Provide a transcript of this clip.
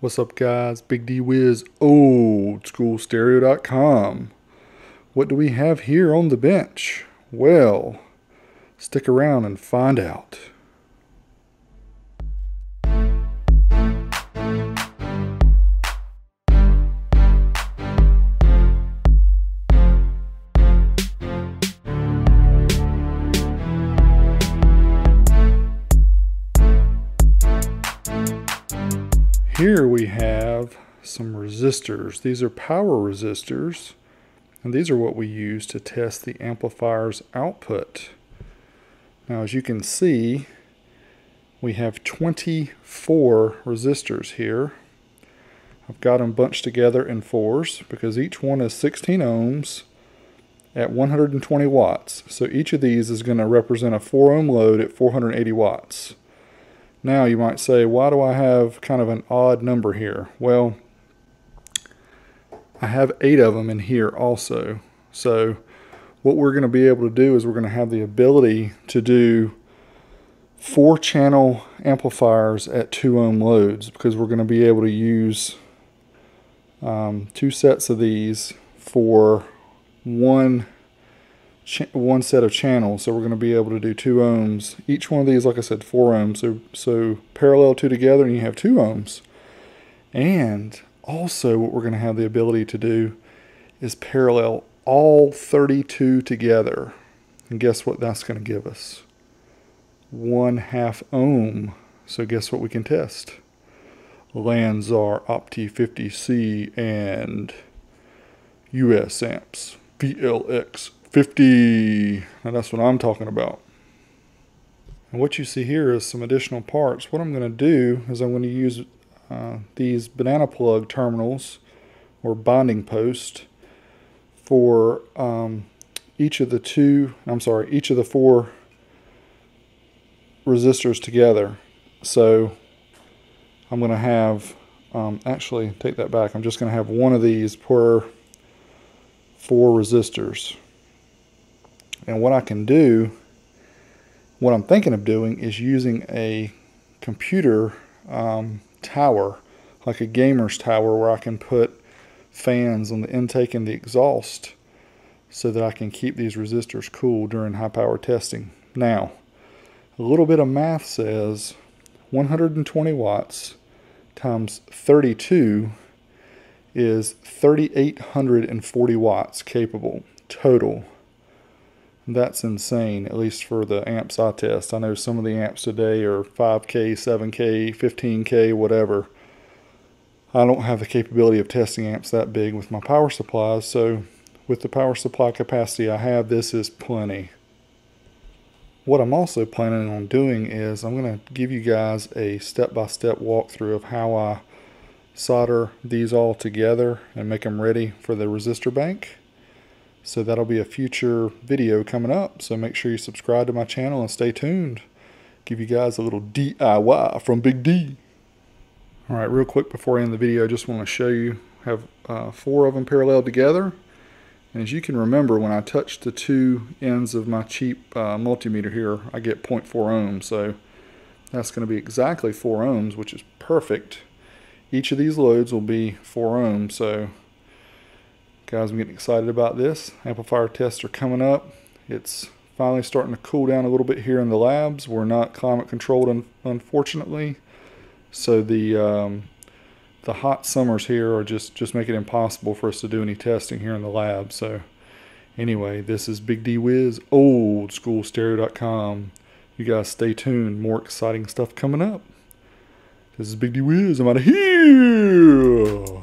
What's up guys? Big D Wiz, old school stereo.com. What do we have here on the bench? Well, stick around and find out. Here we have some resistors. These are power resistors, and these are what we use to test the amplifier's output. Now, as you can see, we have 24 resistors here. I've got them bunched together in fours because each one is 16 ohms at 120 watts. So each of these is going to represent a 4 ohm load at 480 watts. Now you might say, why do I have kind of an odd number here? Well, I have eight of them in here also. So what we're going to be able to do is we're going to have the ability to do four channel amplifiers at two ohm loads because we're going to be able to use um, two sets of these for one one set of channels. So we're going to be able to do two ohms. Each one of these, like I said, four ohms. So, so parallel two together and you have two ohms. And also what we're going to have the ability to do is parallel all 32 together. And guess what that's going to give us? One half ohm. So guess what we can test? Lanzar Opti 50C and US amps. VLX 50. Now that's what I'm talking about. And what you see here is some additional parts. What I'm going to do is I'm going to use uh, these banana plug terminals or bonding post for um, each of the two, I'm sorry, each of the four resistors together. So I'm going to have, um, actually take that back, I'm just going to have one of these per four resistors. And what I can do, what I'm thinking of doing is using a computer um, tower, like a gamer's tower where I can put fans on the intake and the exhaust so that I can keep these resistors cool during high power testing. Now, a little bit of math says 120 watts times 32 is 3,840 watts capable total. That's insane, at least for the amps I test. I know some of the amps today are 5K, 7K, 15K, whatever. I don't have the capability of testing amps that big with my power supplies, so with the power supply capacity I have, this is plenty. What I'm also planning on doing is I'm going to give you guys a step-by-step -step walkthrough of how I solder these all together and make them ready for the resistor bank. So that'll be a future video coming up. So make sure you subscribe to my channel and stay tuned. Give you guys a little DIY from Big D. All right, real quick before I end the video, I just want to show you, have uh, four of them paralleled together. And as you can remember, when I touch the two ends of my cheap uh, multimeter here, I get 0.4 ohms. So that's going to be exactly 4 ohms, which is perfect. Each of these loads will be 4 ohms. So Guys, I'm getting excited about this. Amplifier tests are coming up. It's finally starting to cool down a little bit here in the labs. We're not climate controlled, un unfortunately. So the um, the hot summers here are just, just make it impossible for us to do any testing here in the lab. So anyway, this is Big D Wiz, old school stereo.com. You guys stay tuned. More exciting stuff coming up. This is Big D Wiz. I'm out of here.